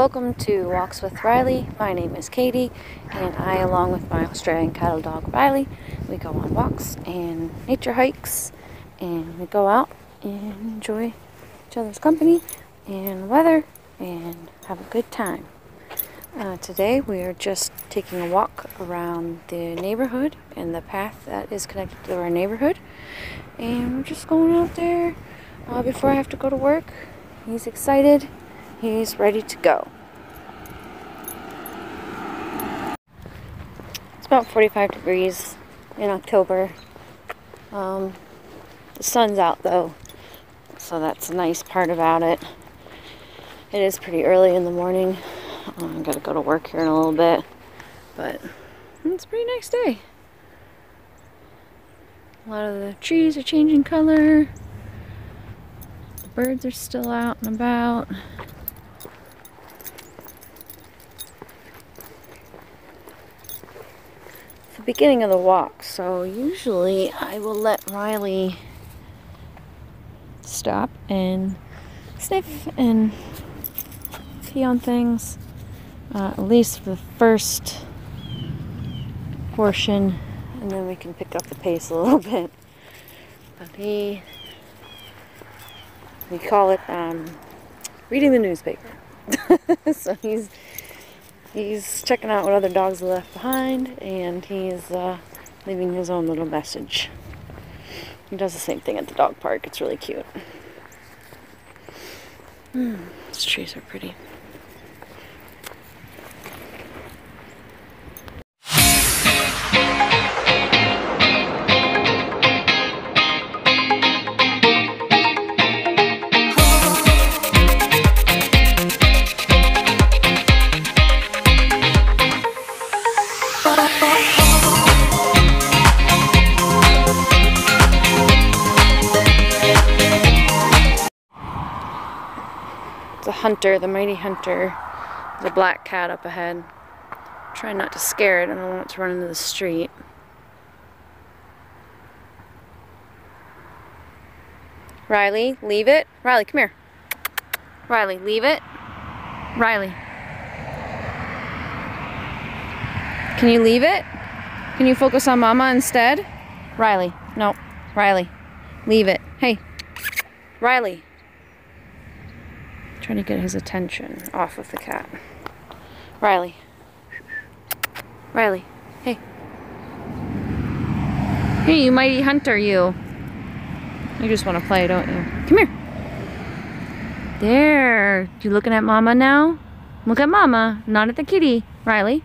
Welcome to Walks with Riley. My name is Katie, and I, along with my Australian cattle dog Riley, we go on walks and nature hikes, and we go out and enjoy each other's company and weather and have a good time. Uh, today we are just taking a walk around the neighborhood and the path that is connected to our neighborhood, and we're just going out there uh, before I have to go to work. He's excited He's ready to go. It's about 45 degrees in October. Um, the sun's out though, so that's a nice part about it. It is pretty early in the morning. Um, I gotta go to work here in a little bit, but it's a pretty nice day. A lot of the trees are changing color. The birds are still out and about. Beginning of the walk, so usually I will let Riley stop and sniff and pee on things, uh, at least for the first portion, and then we can pick up the pace a little bit. But he, we call it um, reading the newspaper. so he's he's checking out what other dogs are left behind and he's uh, leaving his own little message. He does the same thing at the dog park. It's really cute. Mm, these trees are pretty. Hunter, the mighty hunter. The black cat up ahead. Try not to scare it. I don't want it to run into the street. Riley, leave it. Riley, come here. Riley, leave it. Riley. Can you leave it? Can you focus on mama instead? Riley, no. Riley, leave it. Hey, Riley. Trying to get his attention off of the cat. Riley. Riley, hey. Hey, you mighty hunter, you. You just want to play, don't you? Come here. There. You looking at mama now? Look at mama, not at the kitty. Riley.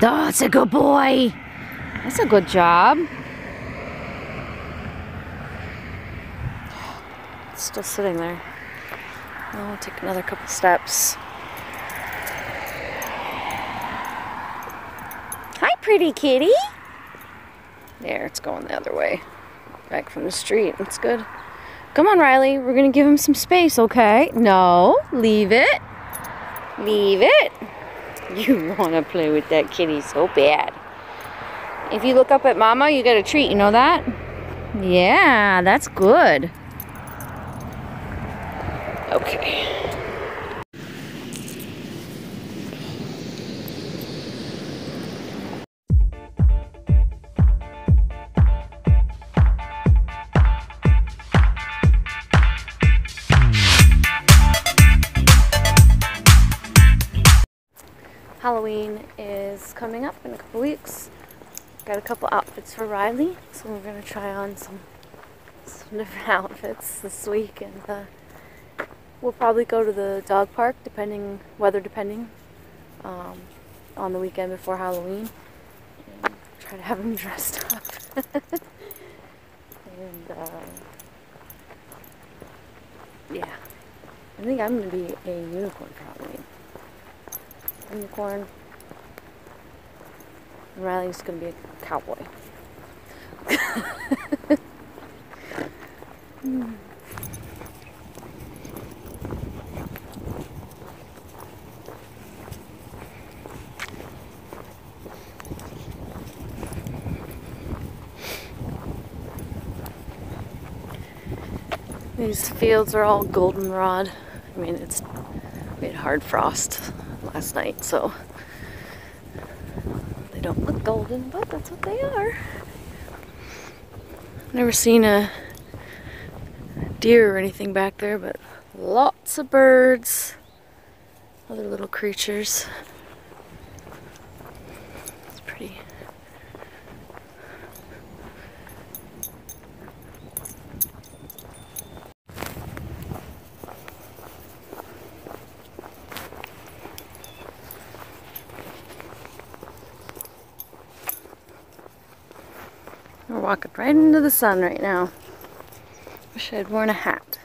Oh, that's a good boy. That's a good job. Still sitting there. I'll take another couple steps. Hi, pretty kitty. There, it's going the other way. Back from the street. That's good. Come on, Riley. We're going to give him some space, okay? No, leave it. Leave it. You want to play with that kitty so bad. If you look up at Mama, you get a treat. You know that? Yeah, that's good. Okay. Halloween is coming up in a couple weeks. Got a couple outfits for Riley, so we're gonna try on some some different outfits this week, and uh, we'll probably go to the dog park, depending weather depending, um, on the weekend before Halloween, and try to have him dressed up. and uh, yeah, I think I'm gonna be a unicorn Halloween unicorn. And Riley's gonna be a cowboy. mm. These fields are all goldenrod I mean, it's we had hard frost last night, so they don't look golden, but that's what they are. Never seen a deer or anything back there, but lots of birds, other little creatures. It's pretty. We're walking right into the sun right now. Wish I'd worn a hat.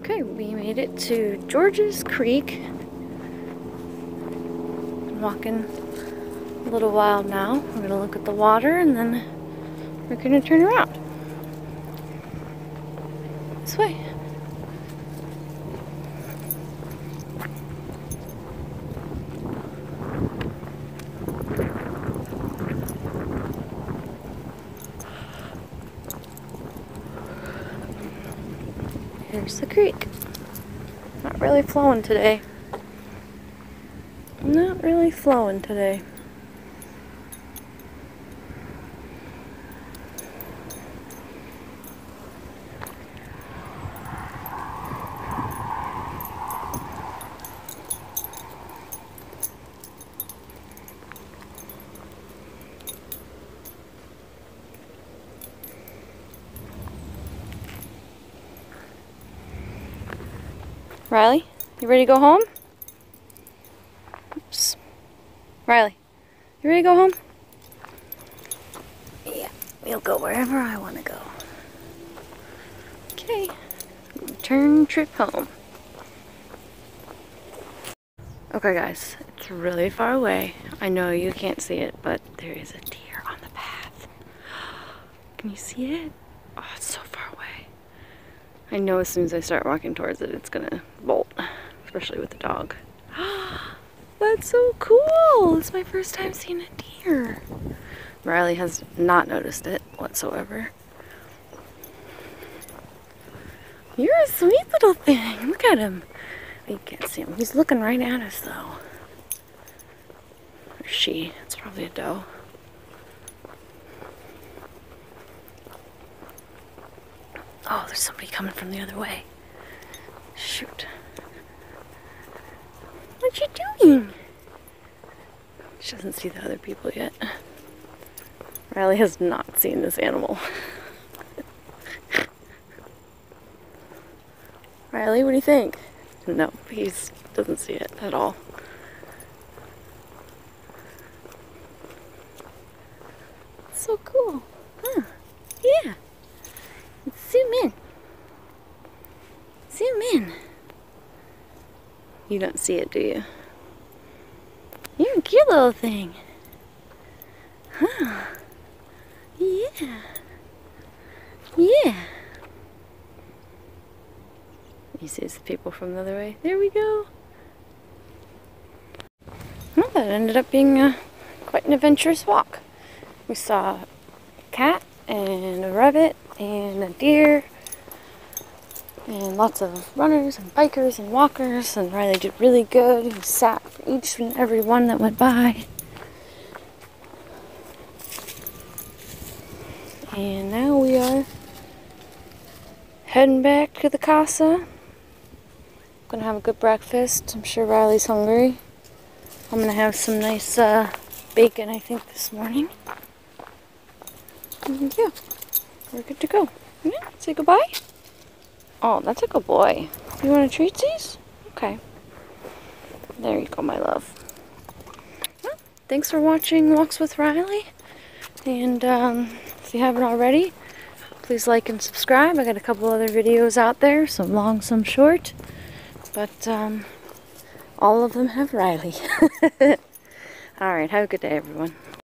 Okay, we made it to George's Creek. walking a little while now. We're gonna look at the water and then we're gonna turn around. This way. Here's the creek. Not really flowing today. Not really flowing today. Riley, you ready to go home? Oops. Riley, you ready to go home? Yeah, we'll go wherever I want to go. Okay, return trip home. Okay guys, it's really far away. I know you can't see it, but there is a deer on the path. Can you see it? Oh, it's so far. I know as soon as I start walking towards it, it's gonna bolt, especially with the dog. That's so cool! It's my first time seeing a deer. Riley has not noticed it whatsoever. You're a sweet little thing. Look at him. You can't see him. He's looking right at us, though. Or she. It's probably a doe. Oh, there's somebody coming from the other way. Shoot. What you doing? She doesn't see the other people yet. Riley has not seen this animal. Riley, what do you think? No, he doesn't see it at all. So cool. Huh. Yeah. Zoom in. Zoom in. You don't see it, do you? You're a cute little thing. Huh. Yeah. Yeah. You see the people from the other way. There we go. Well, that ended up being a, quite an adventurous walk. We saw a cat and a rabbit and a deer and lots of runners and bikers and walkers and Riley did really good. He sat for each and every one that went by. And now we are heading back to the casa. Gonna have a good breakfast. I'm sure Riley's hungry. I'm gonna have some nice uh, bacon, I think, this morning. And yeah, we're good to go. Yeah, say goodbye. Oh, that's a good boy. You want to treat these? Okay. There you go, my love. Well, thanks for watching Walks with Riley. And um, if you haven't already, please like and subscribe. I got a couple other videos out there, some long, some short. But um, all of them have Riley. Alright, have a good day, everyone.